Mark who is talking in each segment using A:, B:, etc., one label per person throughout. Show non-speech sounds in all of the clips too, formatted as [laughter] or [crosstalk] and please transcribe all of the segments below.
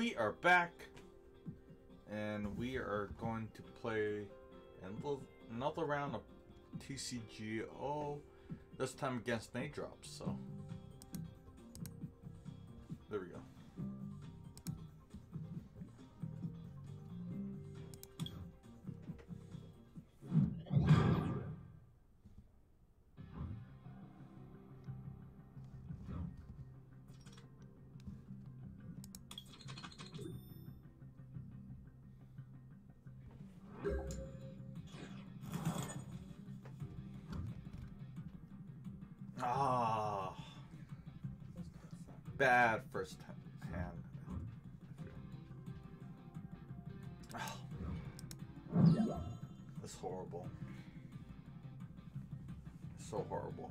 A: we are back, and we are going to play another round of TCGO. This time against Nate Drops. So there we go. Ah, bad first hand. Oh. That's horrible. So horrible.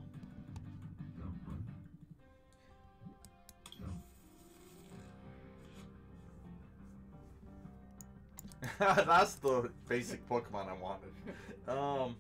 A: [laughs] That's the basic Pokemon I wanted. Um.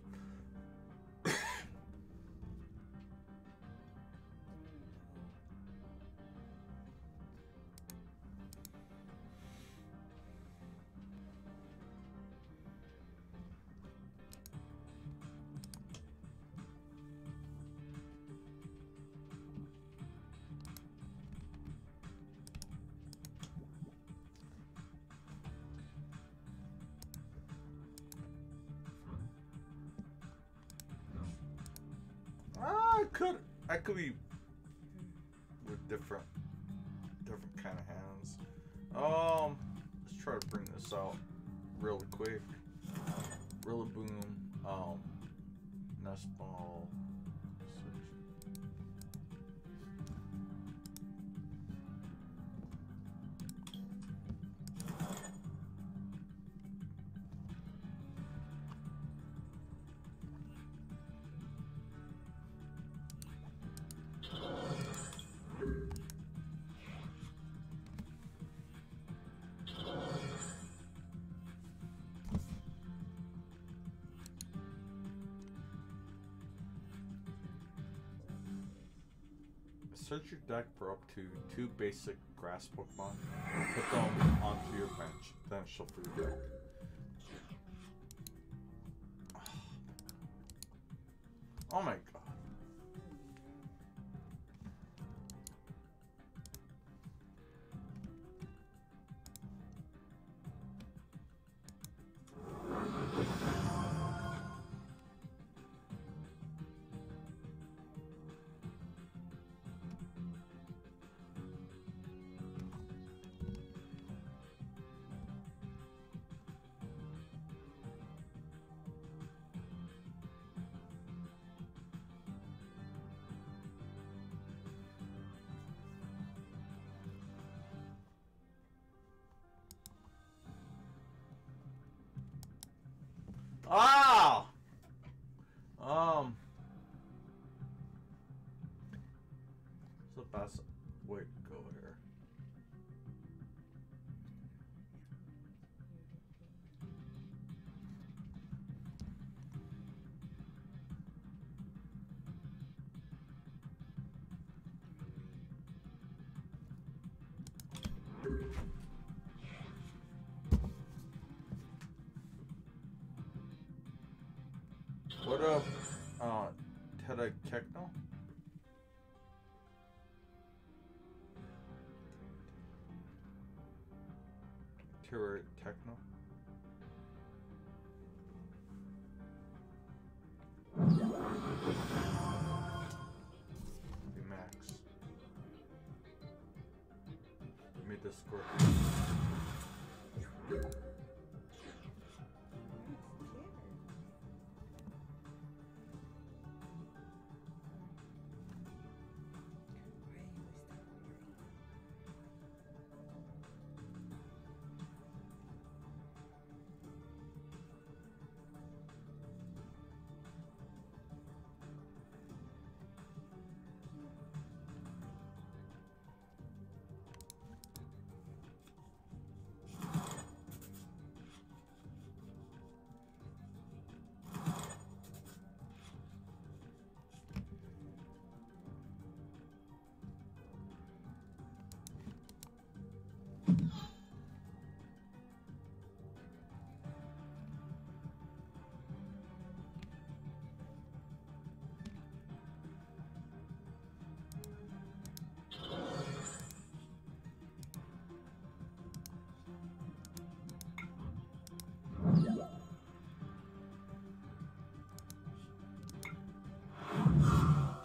A: I could I could be with different different kind of hands. Um, let's try to bring this out really quick. Rillaboom, um, nest ball. Search your deck for up to two basic grass Pokemon. Put them onto your bench, then shuffle your deck. Ah! What up, uh, Teta Techno? Terra Techno?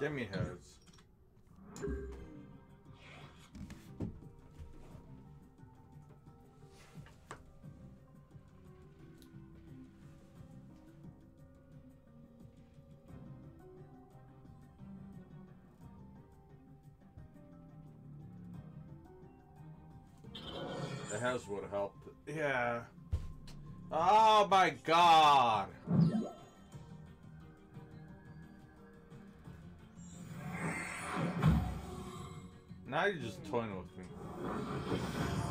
A: Give me heads. The heads would helped. Yeah. Oh my god! Now you're just toying with me.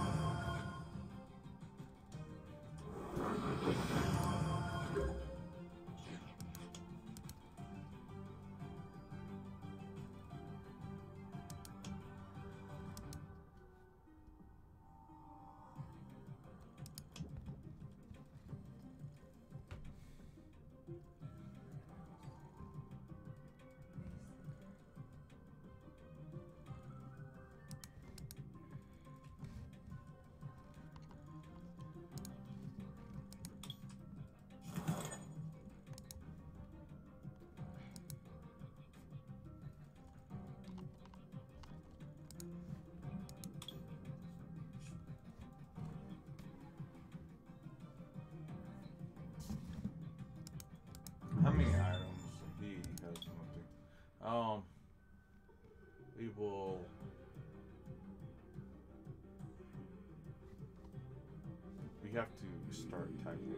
A: Have to start typing.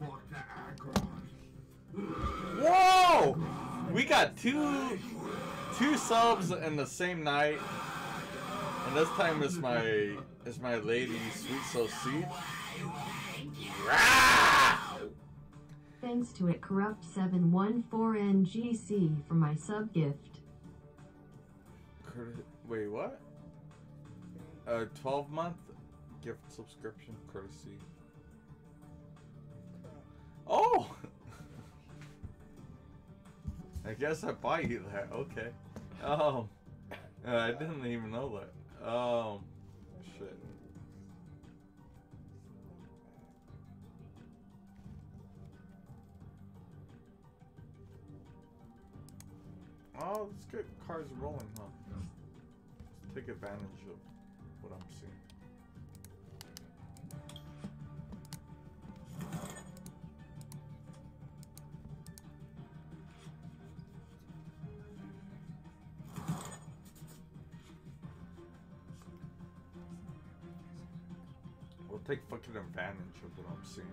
B: Fuck.
A: Whoa! We got two two subs in the same night, and this time it's my it's my lady sweet so sweet.
C: Thanks to it corrupt 714NGC for my sub gift.
A: Wait, what? A 12 month gift subscription courtesy. Oh! [laughs] I guess I buy you that. Okay. Um, uh, I didn't even know that. Um, shit. Oh, let's get cars rolling, huh? Let's take advantage of what I'm seeing. Advantage of what I'm seeing.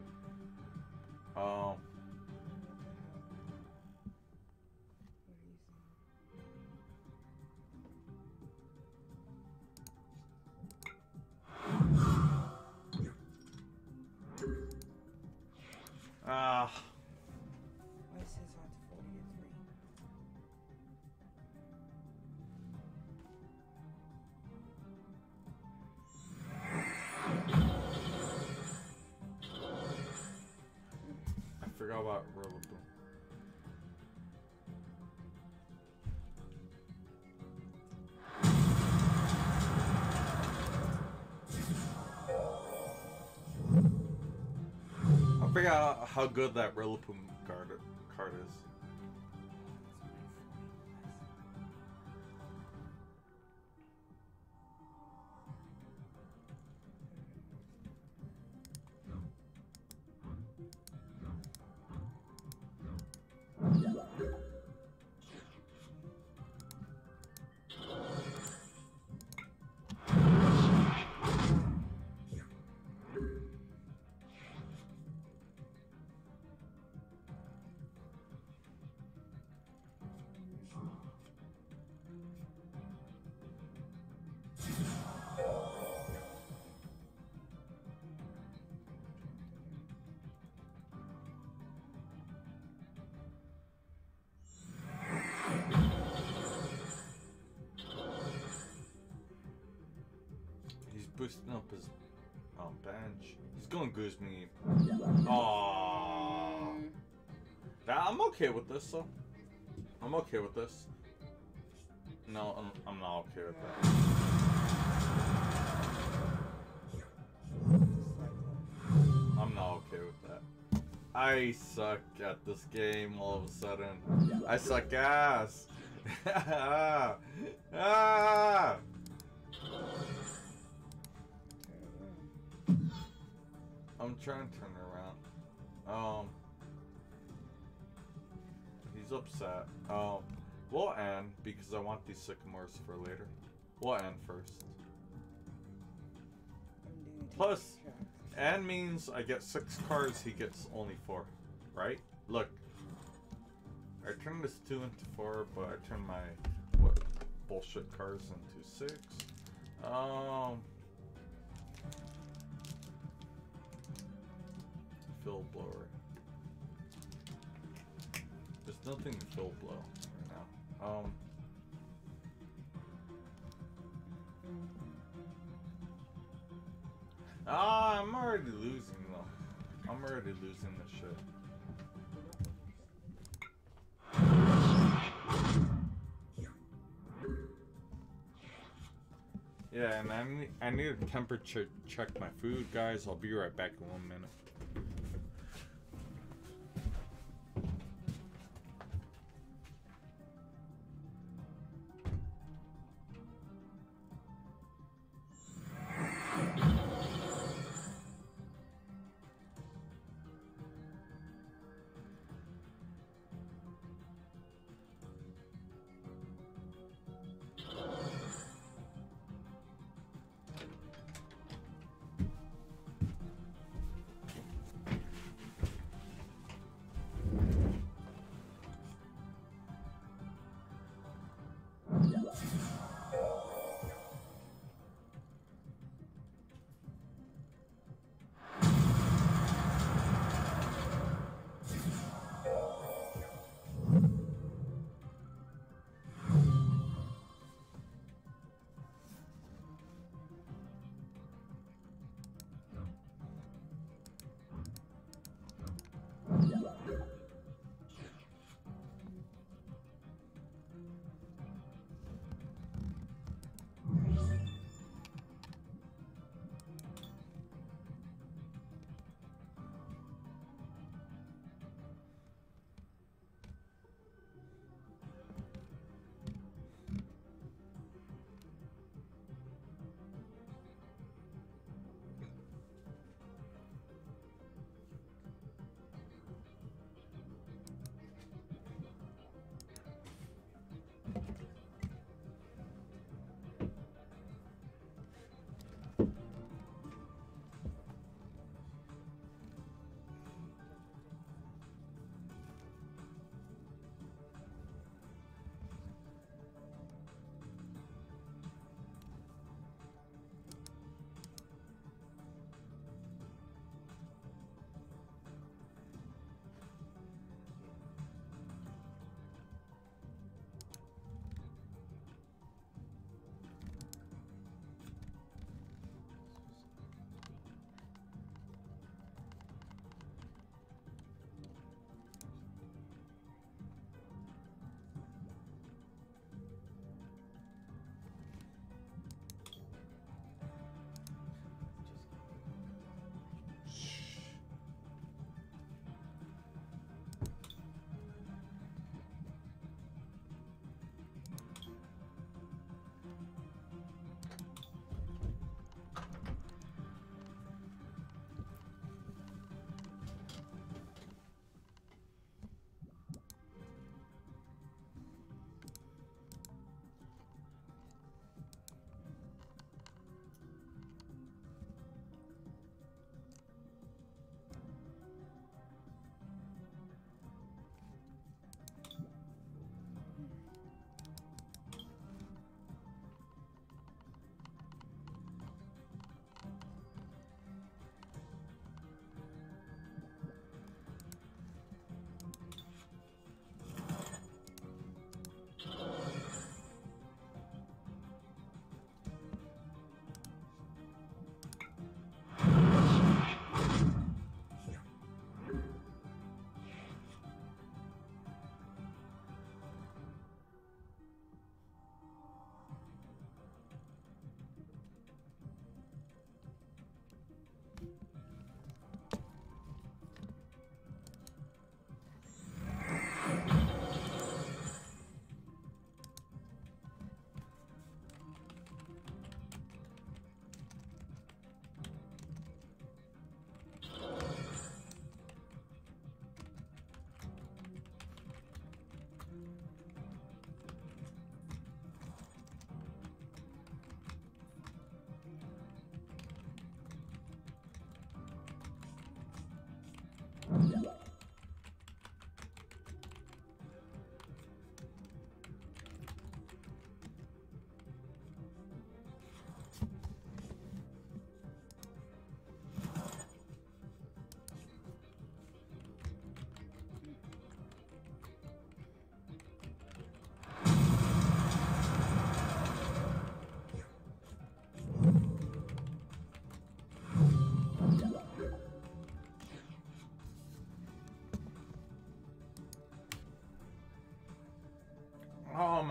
A: Um. Rillaboom. I forgot how good that Rillaboom card, card is. Boosting up his um, bench. He's going Guzma. Aww. That, I'm okay with this, though. I'm okay with this. No, I'm, I'm not okay with that.
D: That.
A: I'm not okay with that. I suck at this game all of a sudden. I suck ass. [laughs] ah! Ah! I'm trying to turn around. Um, he's upset. Um, we'll end because I want these sycamores for later. We'll end first. Plus-. And means I get six cards, he gets only four. Right? Look. I turned this two into four, but I turned my what bullshit cards into six. Um Field Blower. There's nothing to fill blow right now. Um Ah, I'm already losing though. I'm already losing this shit. Yeah, and I need, I need to temperature check my food, guys. I'll be right back in one minute.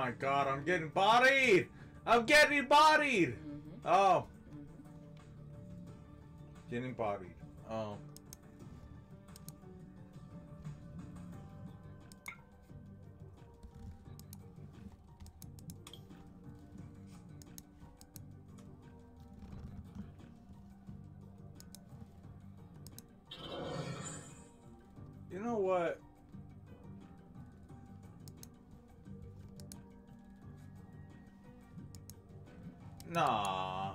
A: My god, I'm getting bodied! I'm getting bodied!
D: Mm-hmm.
A: Oh,
D: Mm-hmm.
A: getting bodied. Oh. You know what? Nah.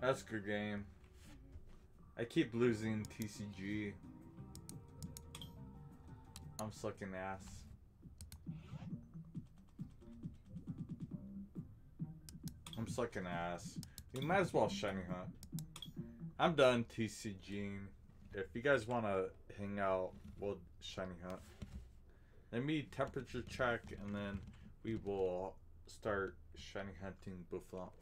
A: That's a good game. I keep losing TCG. I'm sucking ass. I'm sucking ass. You might as well shiny hunt. I'm done TCGing. If you guys want to hang out, we'll shiny hunt. Let me temperature check and then we will start shiny hunting Buffalo.